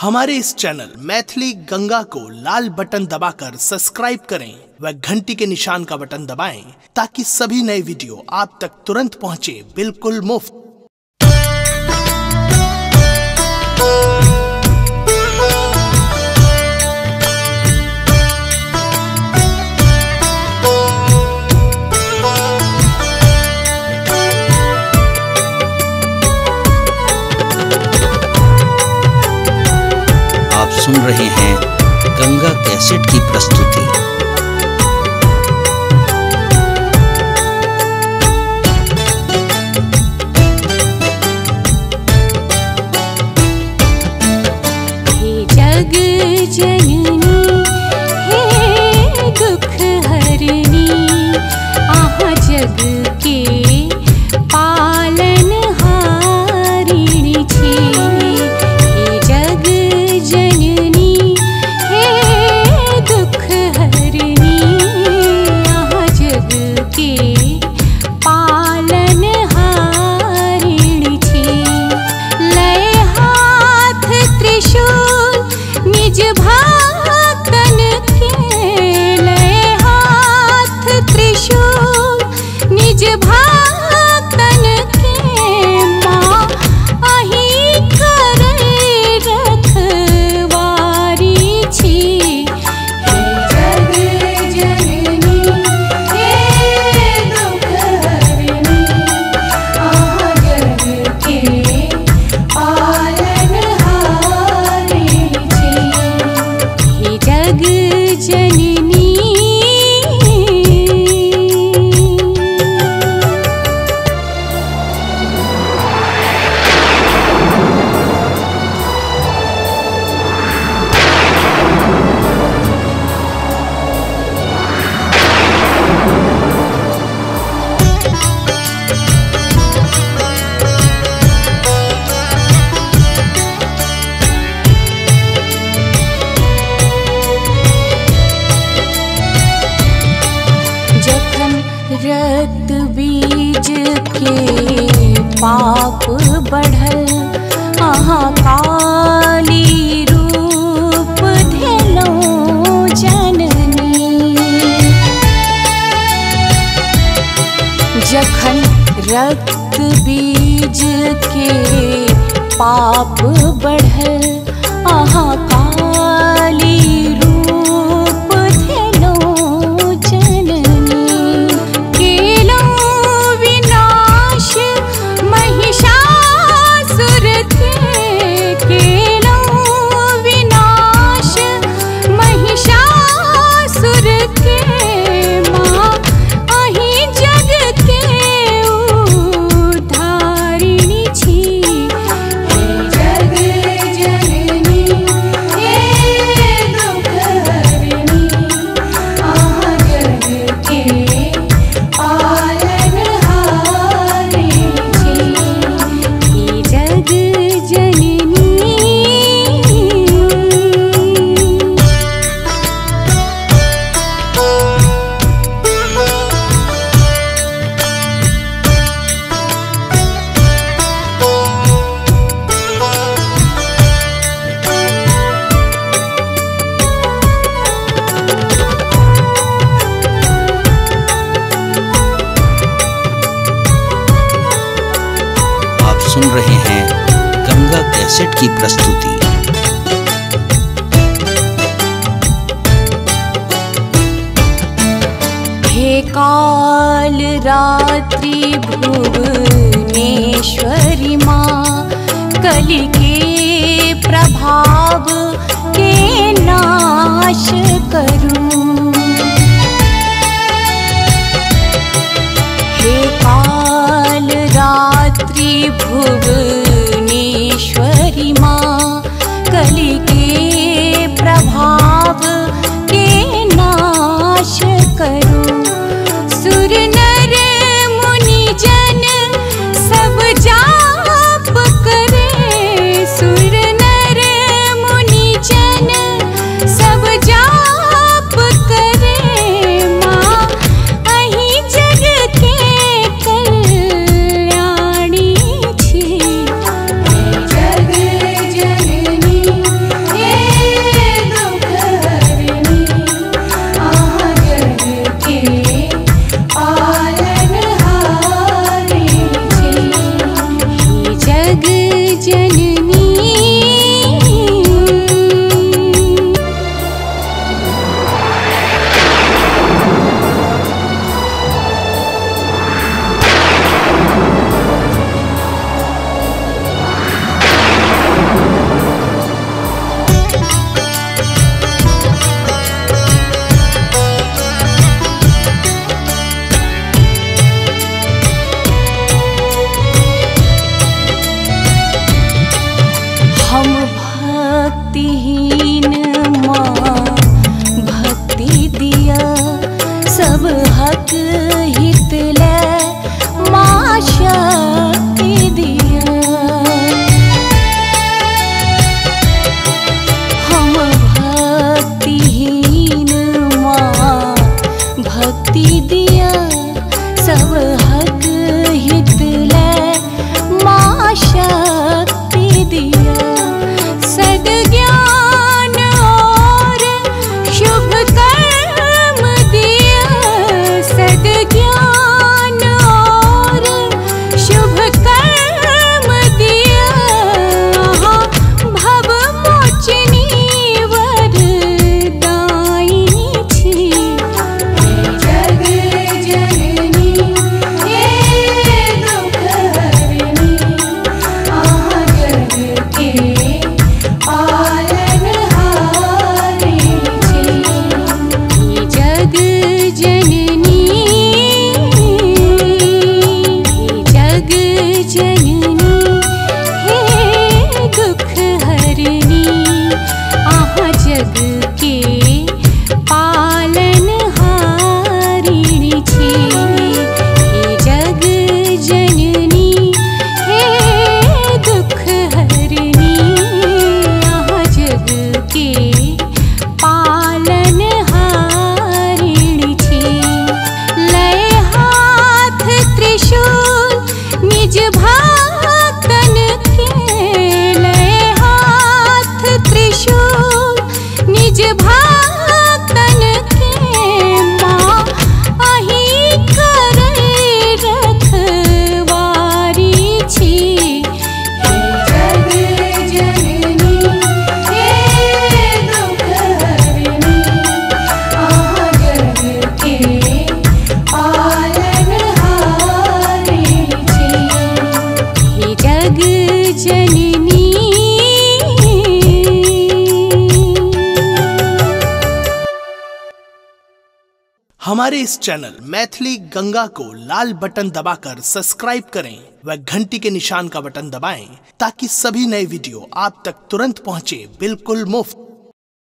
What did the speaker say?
हमारे इस चैनल मैथिली गंगा को लाल बटन दबाकर सब्सक्राइब करें व घंटी के निशान का बटन दबाएँ ताकि सभी नए वीडियो आप तक तुरंत पहुँचे, बिल्कुल मुफ़्त। सुन रहे हैं गंगा कैसेट की प्रस्तुति। जननी जखन रक्त बीज के पाप बढ़ल। अहाँ काली रूप धेलौं जननी। जखन रक्त बीज के पाप बढ़ल अहाँ सुन रहे हैं गंगा कैसेट की प्रस्तुति। काल रात्रि भुवनेश्वरी माँ, कलि के प्रभाव के नाश करूँ। रात्रि हमारे इस चैनल मैथिली गंगा को लाल बटन दबाकर सब्सक्राइब करें व घंटी के निशान का बटन दबाएँ ताकि सभी नए वीडियो आप तक तुरंत पहुँचे, बिल्कुल मुफ़्त।